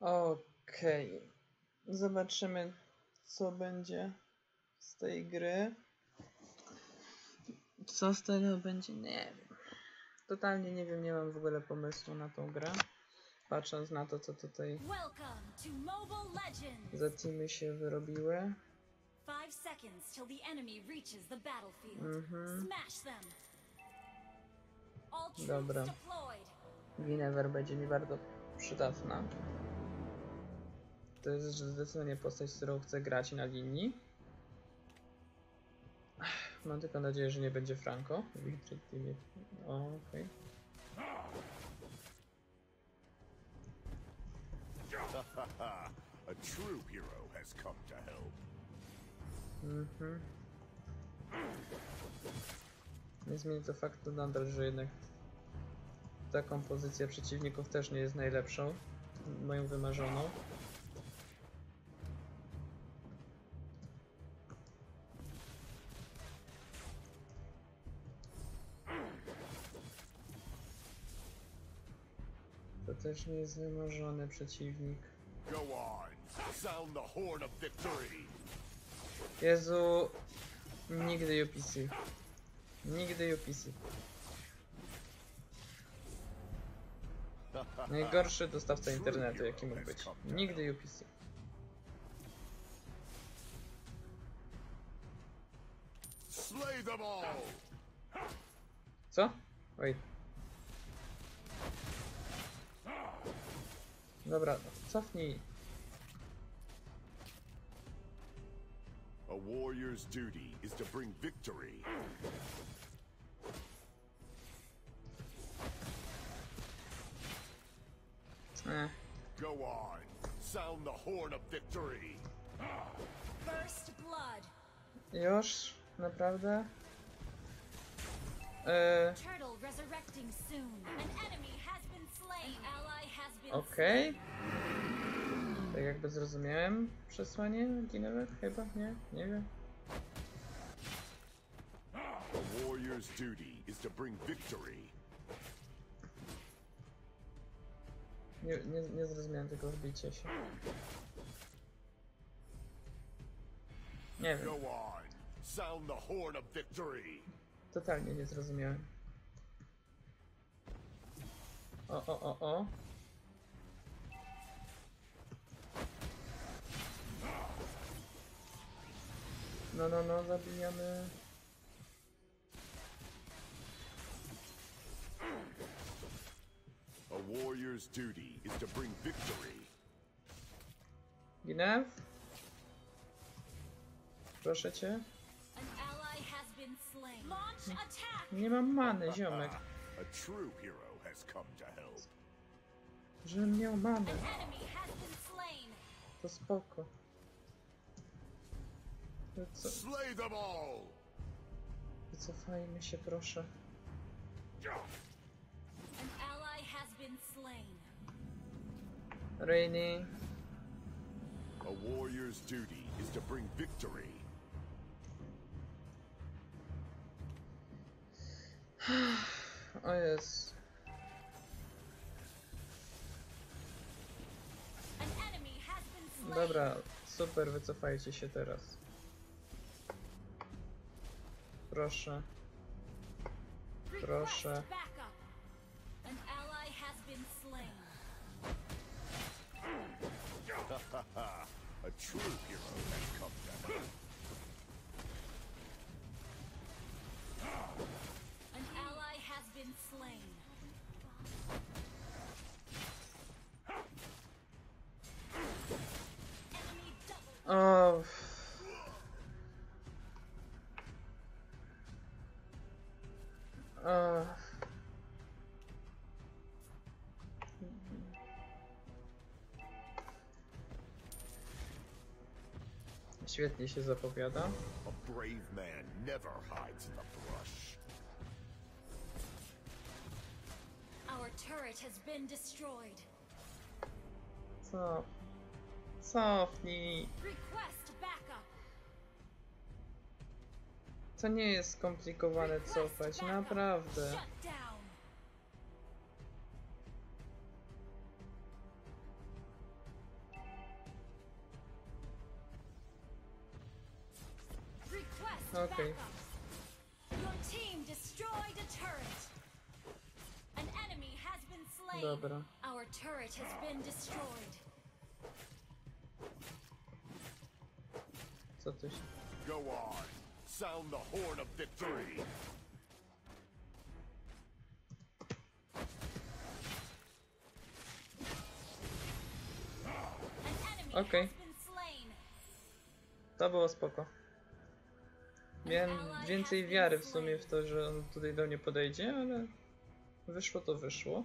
Okej. Zobaczymy, co będzie z tej gry. Co z tego będzie? Nie wiem. Totalnie nie wiem, nie mam w ogóle pomysłu na tą grę. Patrząc na to, co tutaj za teamy się wyrobiły. Five seconds till the enemy reaches the battlefield. Mhm. Smash them! All troops Dobra. Guinevere będzie mi bardzo przydatna. To jest zdecydowanie postać, z którą chcę grać na linii. Mam tylko nadzieję, że nie będzie Franco. O, okej. A true hero has come to help. Mhm. Nie zmieni to faktu nadal, że jednak ta kompozycja przeciwników też nie jest najlepszą. Moją wymarzoną. To też nie jest wymarzony przeciwnik. Jezu, nigdy UPC. Nigdy UPC. Najgorszy dostawca internetu, jaki mógł być. Nigdy UPC. Co? Oj. Dobra, cofnij. A warrior's duty is to bring victory. Eh. Go on, sound the horn of victory. First blood. Już? Naprawdę? Eee, Turtle resurrecting soon. An enemy has been slain. Ally okej. Tak jakby zrozumiałem przesłanie Guinevere? Chyba? Nie? Nie wiem. A warrior's duty is to bring victory. Nie, nie, nie zrozumiałem tego wbicie się. Nie wiem. Go on, sound the horn of victory. Totalnie nie zrozumiałem. O, o, o, o. No, no, no, zabijamy. A warrior's duty is to bring victory. Ginew? Proszę cię. An ally has been slain. Launch attack. Nie mam many, ziomek. A true hero has come to help. Żebym miał manę. An enemy has been slain. To spoko. Wyco Slay them all. wycofajmy się, proszę. An ally has been slain. Rainy. A warrior's duty is to bring victory. Oh, o jest. An enemy has been slain. Dobra, super, wycofajcie się teraz proszę. Proszę. A true hero has come down. An ally has been slain. Enemy double. Oh. Świetnie się zapowiada. A brave man never hides in the brush. Our turret has been destroyed. Co? Cofnij. Request backup. To nie jest skomplikowane cofać, naprawdę. Shut down. Okej. backup. Your team destroyed a turret. An enemy has been slain. Dobra. Our turret has been destroyed. Co tu się... Go on. Sound the horn of victory. Okej. has been slain. To było spoko. Miałem więcej wiary w sumie w to, że on tutaj do mnie podejdzie, ale wyszło to wyszło.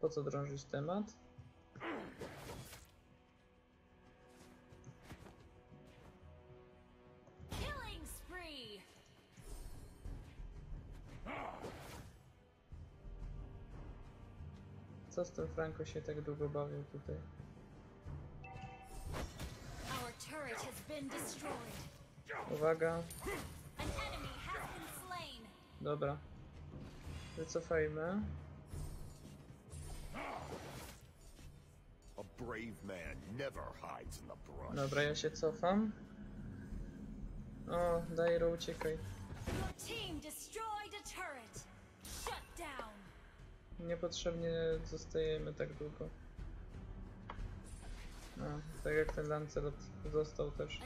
Po co drążyć temat? Co z tym Franco się tak długo bawił tutaj? Our turret has been destroyed. Uwaga, dobra. Wycofajmy. A brave man never hides in the brush. Dobra, ja się cofam. O, Dairo, uciekaj. A. Niepotrzebnie zostajemy tak długo. No, tak jak ten Lancelot został też.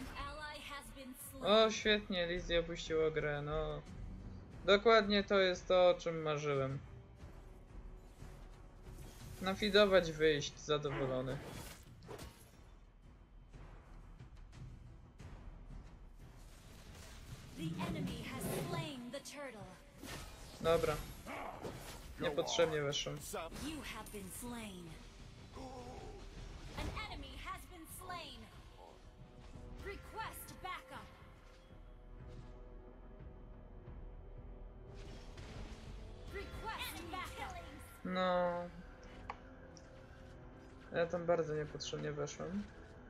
O, świetnie, Lizzie opuściło grę, no. Dokładnie to jest to, o czym marzyłem. Nafidować, wyjść, zadowolony. Dobra, niepotrzebnie weszłem. Ja tam bardzo niepotrzebnie weszłem.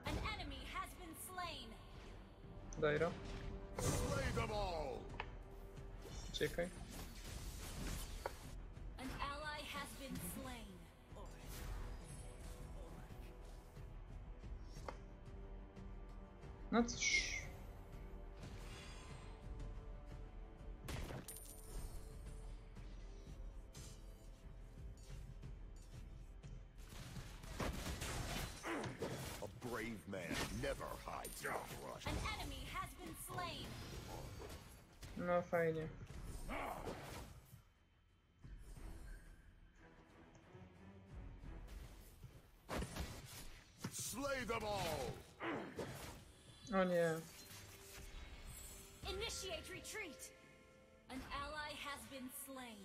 An enemy has been An enemy has been slain. No fajnie. Slay them all. O nie. Initiate retreat. An ally has been slain.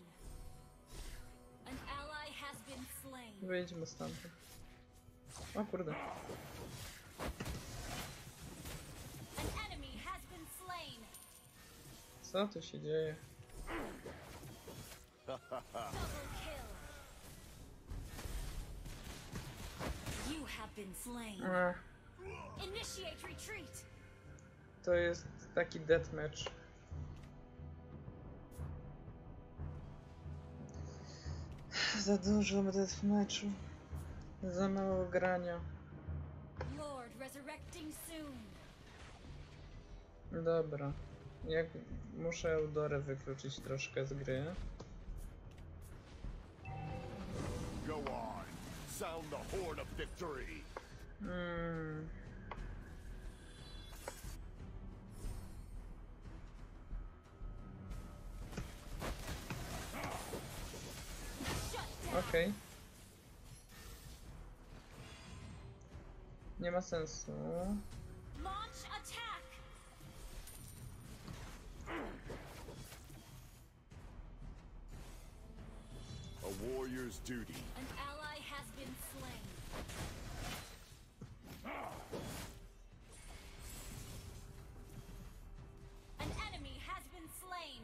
An ally has been slain. Wyjdźmy stamtąd. O kurde. Co tu się dzieje? Double kill. You have been slain. Ech, Initiate retreat. to jest taki deathmatch. Za dużo deathmatchu. Za mało grania. Lord resurrecting soon. Dobra. Jak muszę Eudorę wykluczyć troszkę z gry. Go on. Sound the horn of victory. Mm. Down. Okej. Nie ma sensu. Warrior's duty. An ally has been slain. An enemy has been slain.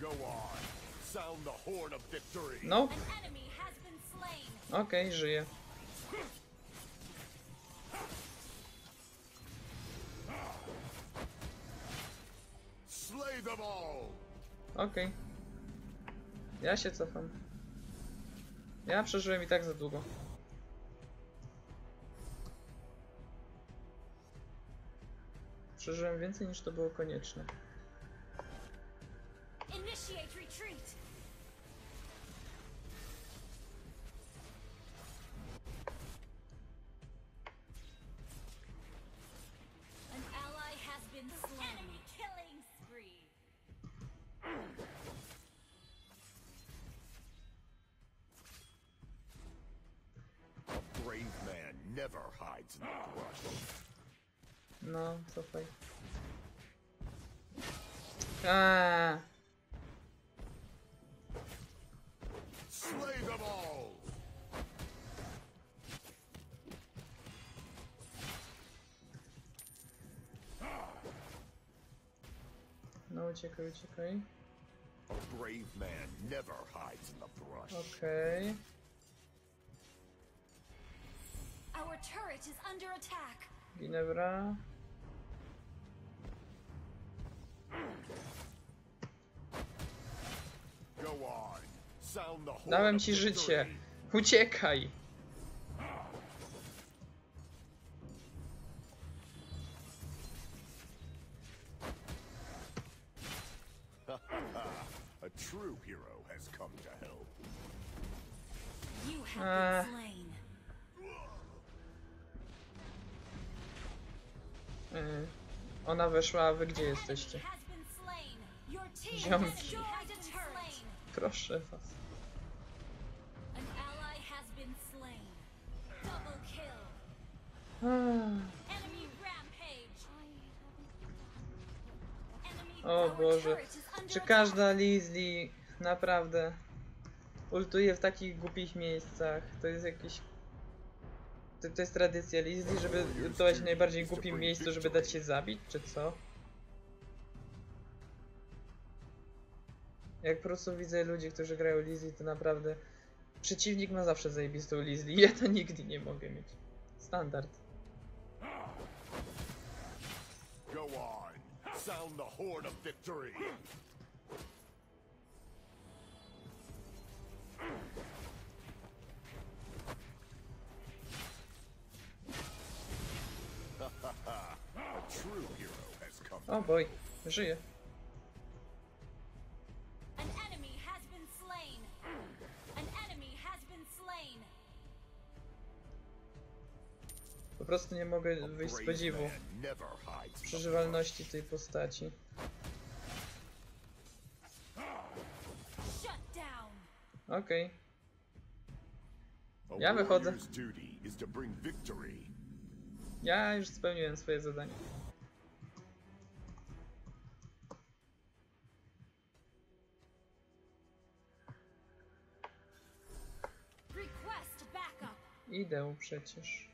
Go on. Sound the horn of victory. Nope. An enemy has been slain. Okej, żyję. Ja się cofam. Ja przeżyłem i tak za długo. Przeżyłem więcej niż to było konieczne. Initiate retreat. Never hides in the brush. No, cofaj. A, ah. Slay them all! no uciekaj, uciekaj. A brave man never hides in the brush. Okej. Our turret is under attack. Ginebra. Go on. Sound the horn Dałem of ci życie. Uciekaj! A true hero has come to help. You have Ah. been slain. Ona weszła, a wy gdzie jesteście? Ziomki. Proszę was. O Boże. Czy każda Lizzie naprawdę ultuje w takich głupich miejscach? To jest jakiś... To, to jest tradycja Lizzie, żeby ultować w najbardziej głupim miejscu, żeby dać się zabić, czy co? Jak po prostu widzę ludzi, którzy grają Lizzie, to naprawdę... Przeciwnik ma zawsze zajebistą Lizzie, ja to nigdy nie mogę mieć. Standard. Go on. Sound the horn of victory. O boj, żyje. Po prostu nie mogę wyjść z podziwu. przeżywalności tej postaci. Okej, A Ja wychodzę. ja już spełniłem swoje zadanie. Idę przecież.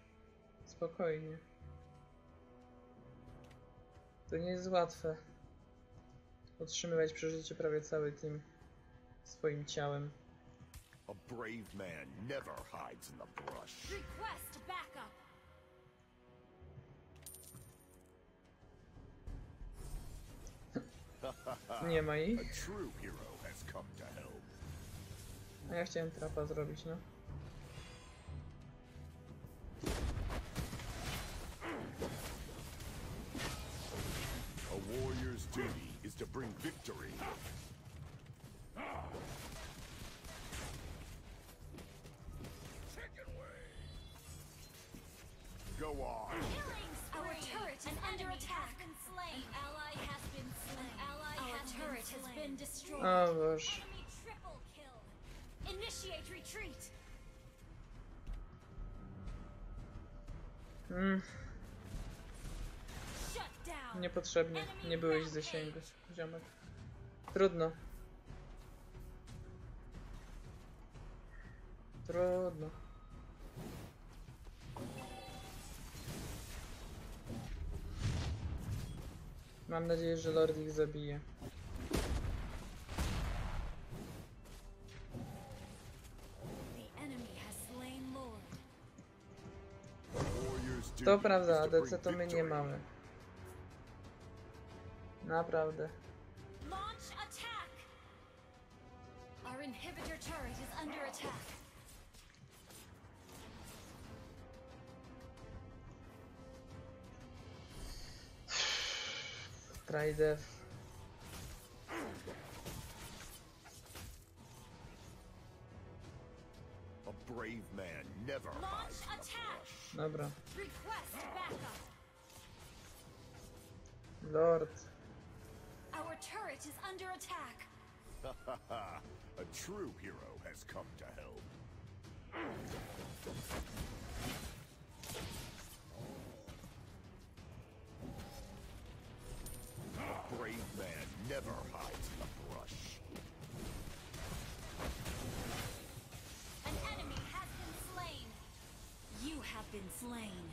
Spokojnie. To nie jest łatwe. Utrzymywać przy życiu prawie cały team swoim ciałem. A brave man never hides in the brush. Request backup. Nie ma A ich. true hero has come to help. A ja chciałem trapa zrobić, no. Duty is to bring victory. Go on. Our turret is under attack. Been slain. An ally has been slain. An ally Our has turret has been destroyed. O Boże. Enemy triple kill. Initiate retreat. Mm, Shut down. Niepotrzebnie. Nie byłeś w zasięgu, ziomek. Trudno. Trudno. Mam nadzieję, że Lord ich zabije. To prawda, ADC to my nie mamy. Naprawdę. Launch attack. Our inhibitor turret is under attack. Trajdew. A brave man never Launch attack. Dobra. Request backup. Lord. Our turret is under attack. A true hero has come to help. A brave man never hides in the brush. An enemy has been slain. You have been slain.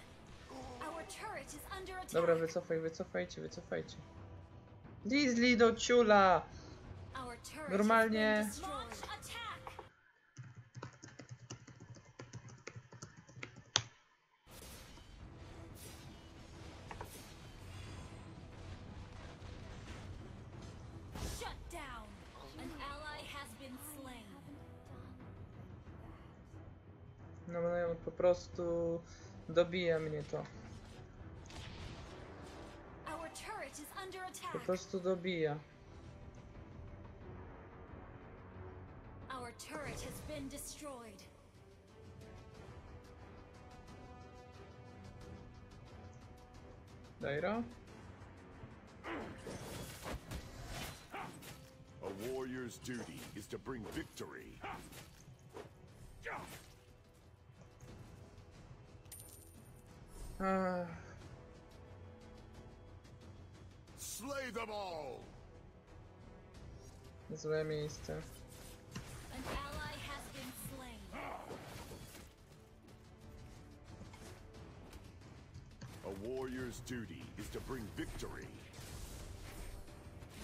Our turret is under attack. Dobra, wycofaj, wycofajcie, wycofajcie. Lizli do ciula! Normalnie-. No, no po prostu dobija mnie to. Po attack. prostu dobija. Our turret has been destroyed. Dajra? A warrior's duty is to bring victory. Ach, them all! złe miejsce. An ally has been slain. A warrior's duty is to bring victory.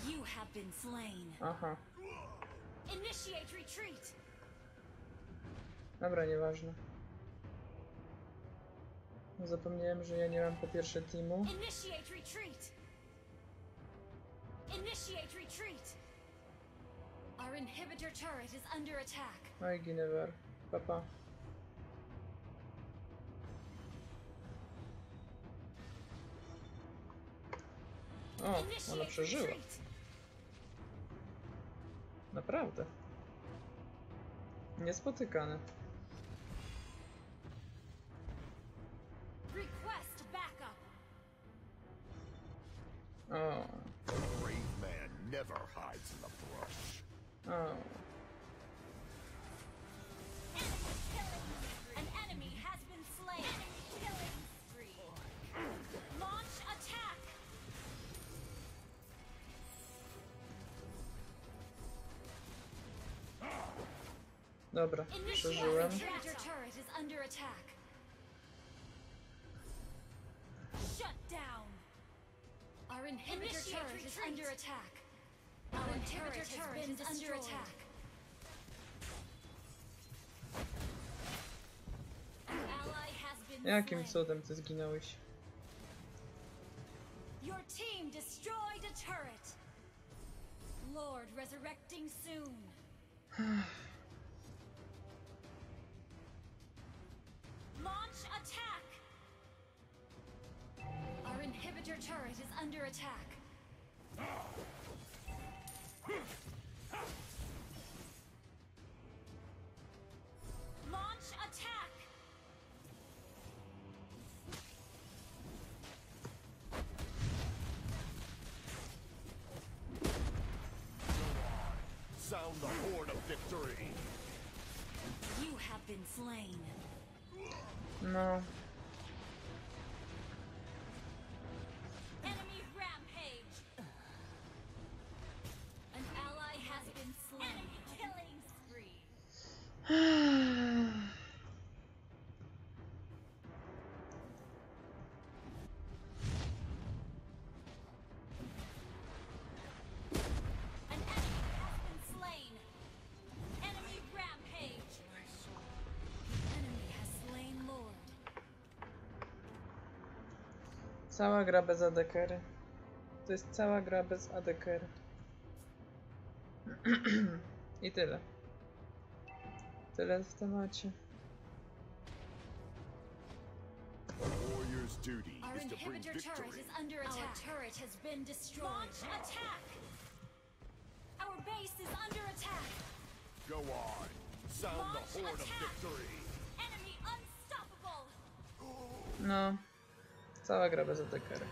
You have been slain. Aha, Initiate retreat. dobra, nieważne. Zapomniałem, że ja nie mam po pierwsze teamu. Initiate retreat. Initiate retreat. Our inhibitor turret is under attack. Oj, Ginever. Papa. O, ona przeżyła. Naprawdę. Niespotykane. O, never hides in the brush. o. An enemy has been slain. Killing spree. Launch attack. Dobra, przeżyłem. inhibitor turret is under attack. Shut down. Our inhibitor turret is under attack. Our inhibitor turret is under attack. An ally has been Jakim slain. cudem ty zginąłeś? Your team destroyed a turret. Lord resurrecting soon. Launch attack. Our inhibitor turret is under attack. Launch attack. Sound the horn of victory! You have been slain. No, cała gra bez adekery. To jest cała gra bez adekery. I tyle. Tyle w temacie. Warrior's duty Our is to bring inhibitor turret victory. is under attack. Our turret has been destroyed. Launch attack! Our base is under attack. Go on. Sound Launch the horn of attack. victory. Enemy unstoppable. No. Estava a gravar essa cara.